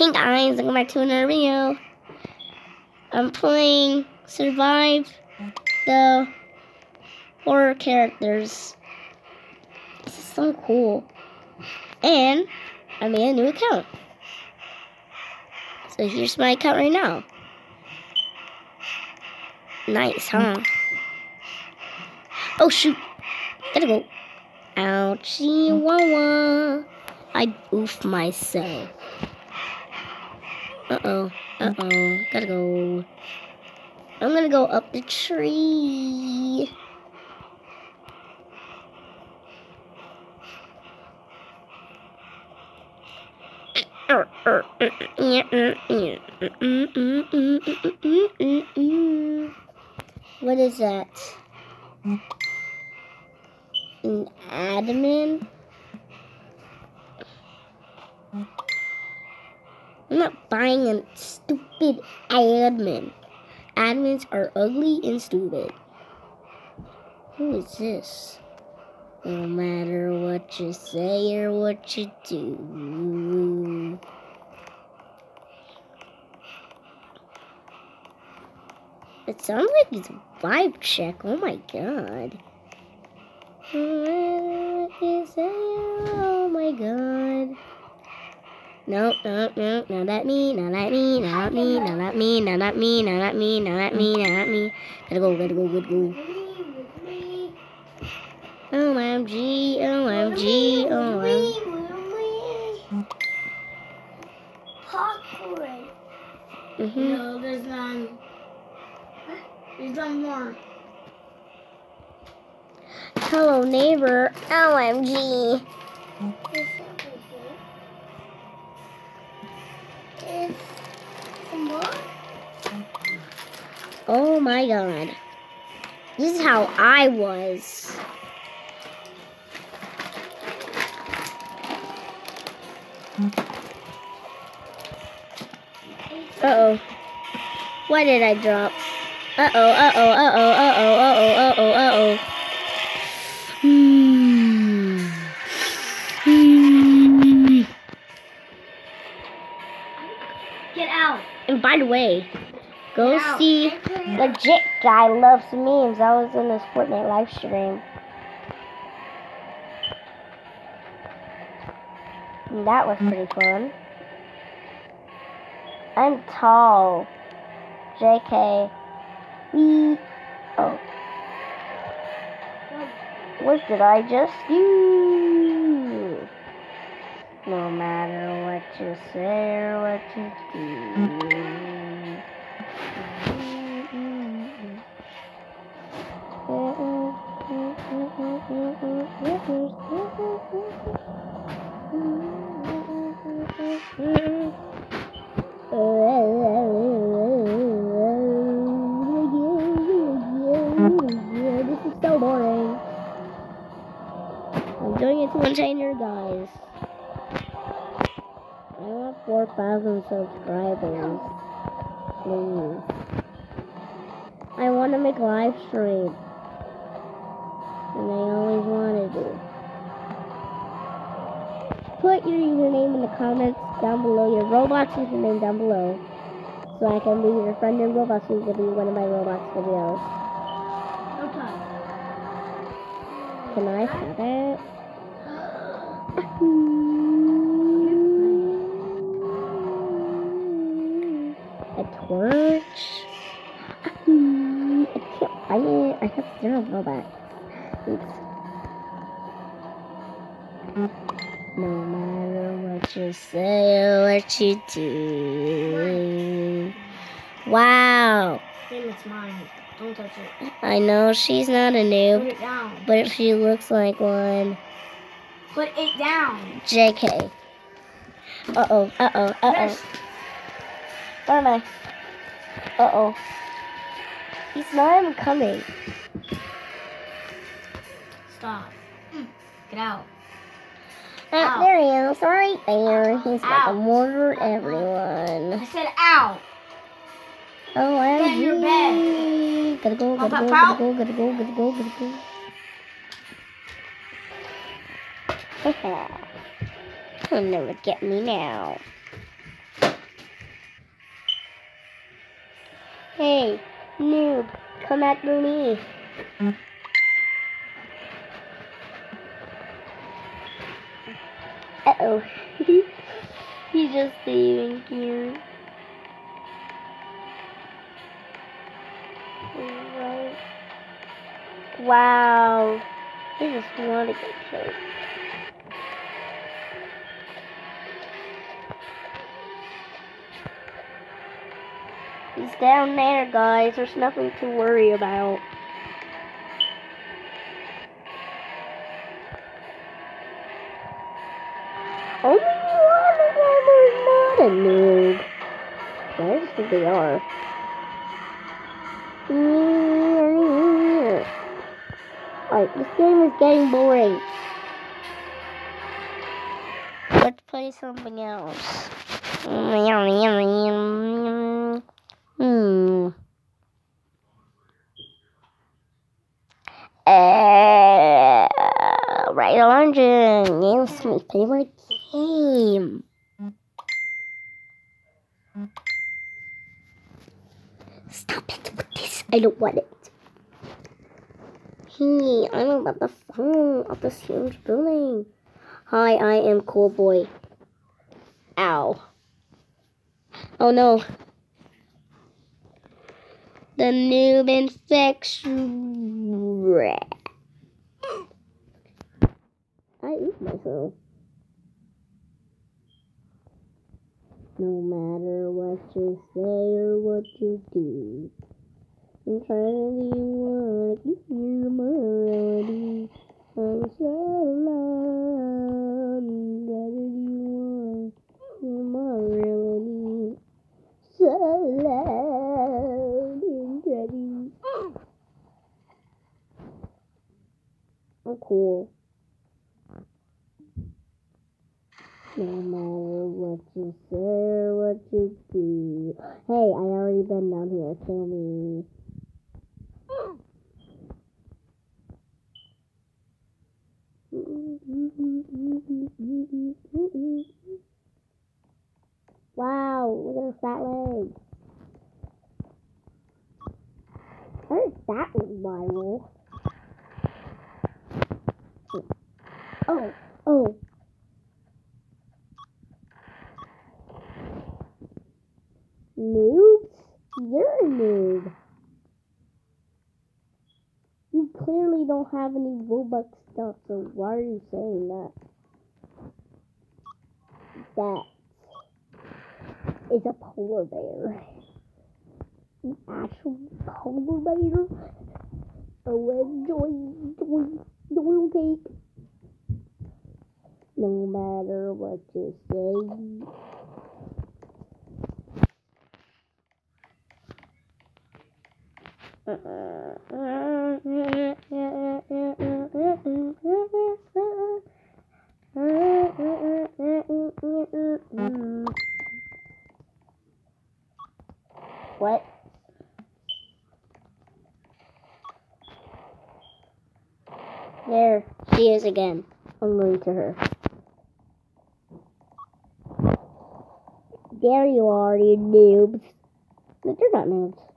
Hey guys, welcome back to another video. I'm playing Survive the horror characters. This is so cool. And I made a new account. So here's my account right now. Nice, huh? Oh shoot. Gotta go. Ouchie wah I oofed myself. Uh-oh. Uh-oh. Gotta go. I'm gonna go up the tree. What is that? An admin? I'm not buying a stupid admin. Admins are ugly and stupid. Who is this? No matter what you say or what you do. It sounds like it's a vibe check. Oh my god. No matter what you say, oh my god. No, no, no, no, that me, no, that me, no, that me, no, that me, no, that me, no, that me, no, that me, no, that me. Gotta go, gotta go, gotta go. OMG, OMG, OMG. Popcorn. Mm-hmm. No, there's none. There's none more. Hello, neighbor. OMG. Oh my god. This is how I was. Uh-oh. Why did I drop? Uh-oh, uh-oh, uh-oh, uh-oh, uh-oh, uh-oh, uh-oh. And by the way, go see Legit Guy Loves Memes. I was in his Fortnite live stream. And that was pretty fun. I'm tall. JK. Wee. Oh. What did I just do? No matter what you say or what you do. This is so boring. I'm doing it to you guys. I want 4,000 subscribers. Please. I want to make live stream. And I always wanted to. Put your username in the comments down below, your Roblox username down below. So I can be your friend in Roblox so you can be one of my Roblox videos. Okay. Can I have it? It. I have zero Robux. Oops. No matter what you say or what you do. Wow. It's mine. Don't touch it. I know she's not a Put noob, it down. but if she looks like one. Put it down. JK. Uh oh, uh oh, uh oh. Where am I? Uh oh. He's not even coming. Stop. Get out. Uh, out. There he is, right there. He's out. about to murder everyone. I said out. Oh, Get in your bed. Gotta go, gotta go, gotta go, gotta go, gotta go, gotta go. He'll never get me now. Hey, noob, come after me. Uh-oh. He's just leaving here. Wow. He just want to get killed. He's down there, guys. There's nothing to worry about. Only one of them is not a noob. I just think they are. Alright, this game is getting boring. Let's play something else. Hmm. Uh, right London. Yes, my favorite game. Stop it with this. I don't want it. Hey, I'm about the phone of this huge building. Hi, I am Cool Boy. Ow. Oh no. The noob infection. I eat myself. No matter what you say or what you do, I'm trying to want down here. Kill me. Wow, look at her fat legs. How did that was viral? Oh, oh. Noobs? You're a noob. You clearly don't have any Robux stuff, so why are you saying that? That is a polar bear. An actual polar bear? A Oh, enjoy, enjoy, enjoy, cake. No matter what you say. What? There, she is again. I'm going to her. There you are, you noobs. But they're not noobs.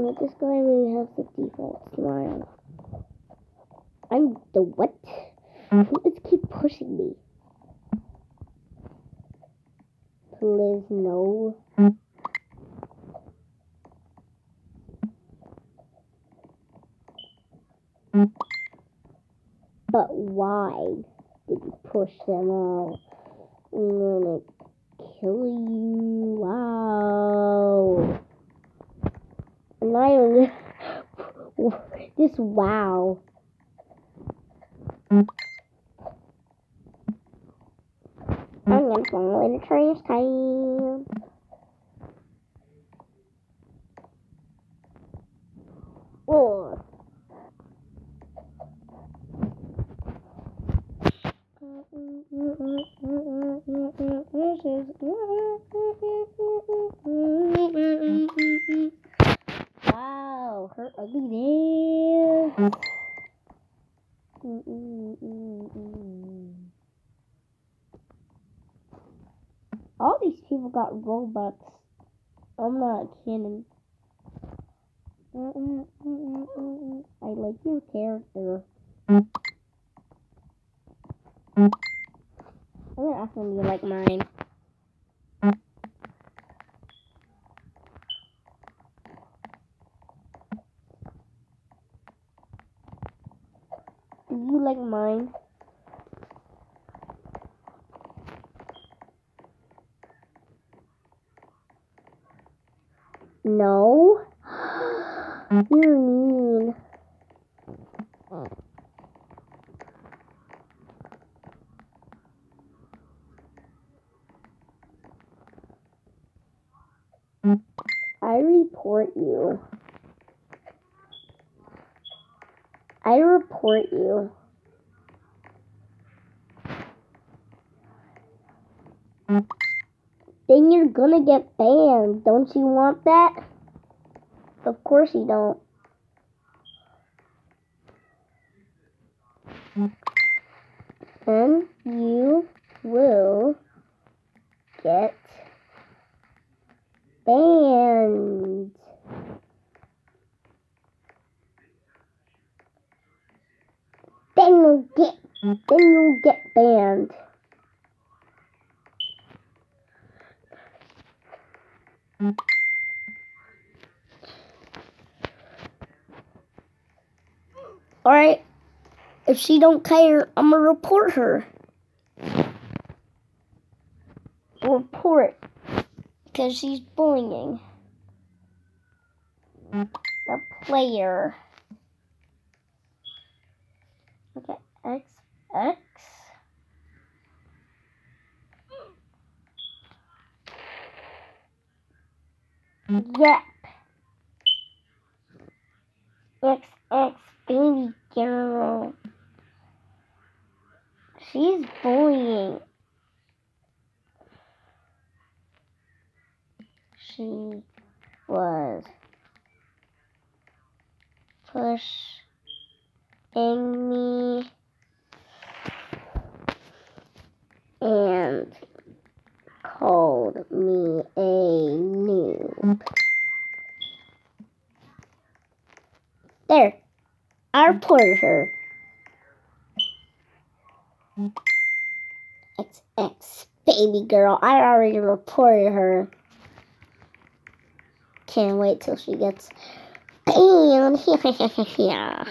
But this guy really has the default smile. Uh, I'm the what? Let's keep pushing me. Please no. But why did you push them all? I'm gonna kill you. Wow. Only just wow. I'm in the trash can. Her ugly nails. Mm-mm-mm-mm. All these people got Robux. I'm not kidding. Mm, mm, mm, I like your character. I'm gonna ask them you like mine. You like mine? No. You're mean. I report you. I report you. Then you're gonna get banned. Don't you want that? Of course you don't. Then you will get banned. Then you'll get then you'll get banned. Alright. If she don't care, I'm gonna report her. Report. Because she's bullying. The player. Okay, X, X. Yep. X, X, baby girl. She's bullying. She was pushing me called me a noob. There. I reported her. XX baby girl. I already reported her. Can't wait till she gets banned. yeah.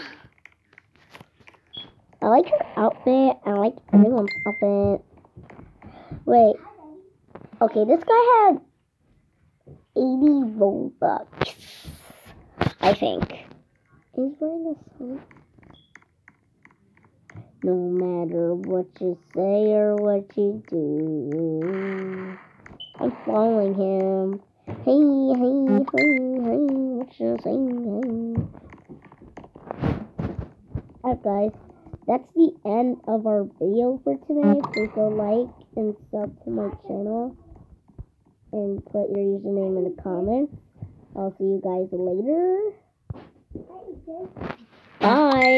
I like her outfit. I like everyone's outfit. Wait. Okay, this guy had 80 Robux. I think. He's wearing a suit. No matter what you say or what you do, I'm following him. Hey, hey, hey, hey, what you saying? Hey. Alright, guys, that's the end of our video for today. Please go like and sub to my channel and put your username in the comments. I'll see you guys later. Bye.